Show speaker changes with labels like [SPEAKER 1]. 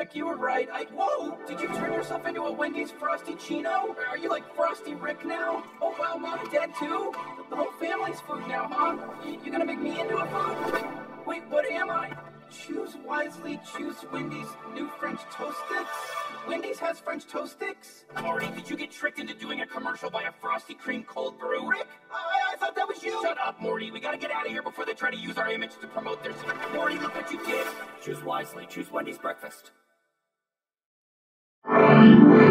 [SPEAKER 1] Rick, you were right. I whoa! Did you turn yourself into a Wendy's Frosty-ccino? Are you like Frosty Rick now? Oh wow, mom and dad too? The whole family's food now, huh? You, gonna make me into a food? Wait, what am I? Choose wisely, choose Wendy's new French toast sticks. Wendy's has French toast sticks? Morty, did you get tricked into doing a commercial by a Frosty Cream cold brew? Rick, I, I thought that was you. Shut up, Morty. We gotta get out of here before they try to use our image to promote their. Morty, look what you did. Choose wisely. Choose Wendy's breakfast.